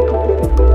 あり。